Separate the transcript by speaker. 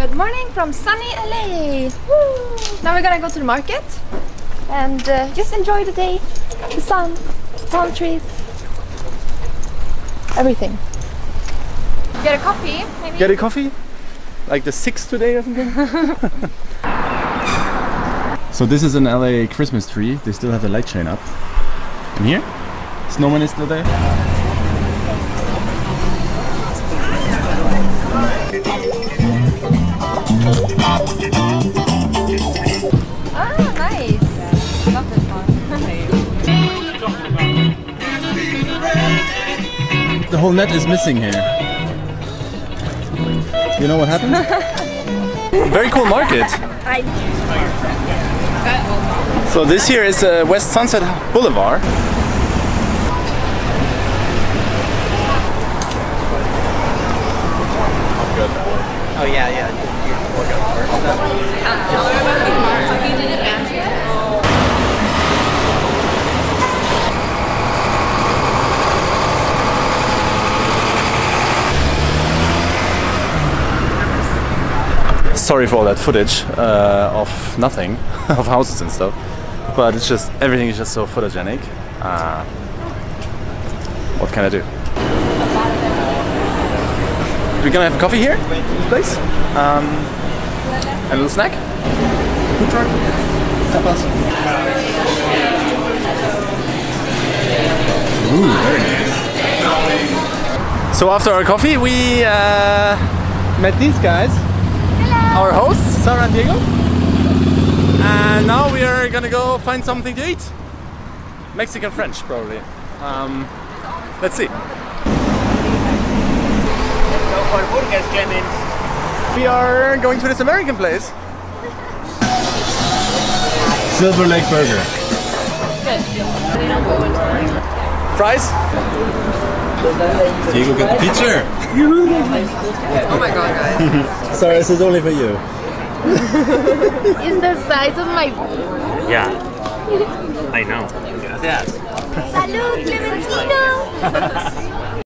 Speaker 1: Good morning from sunny LA. Woo! Now we're gonna go to the market and uh, just enjoy the day, the sun, palm trees, everything. Get a coffee, maybe?
Speaker 2: Get a coffee? Like the sixth today or something? so this is an LA Christmas tree. They still have the light chain up. And here? Snowman is still there. Whole net is missing here. You know what happened? Very cool market. So this here is uh, West Sunset Boulevard.
Speaker 3: Oh yeah, yeah. You look up first.
Speaker 2: Sorry for all that footage uh, of nothing, of houses and stuff. But it's just, everything is just so photogenic. Uh, what can I do? We're gonna have a coffee here, please. Um, and a little snack. Truck. Ooh, very nice. So after our coffee, we uh, met these guys. Our host, Sarah and Diego. And now we are gonna go find something to eat. Mexican French, probably. Um, let's see. We are going to this American place. Silver Lake Burger. Fries? Diego got the picture.
Speaker 4: Oh my god, guys.
Speaker 2: Sorry, this is only for you.
Speaker 1: Is the size of my
Speaker 3: Yeah. I know. Yes.
Speaker 1: Salud, Clementino!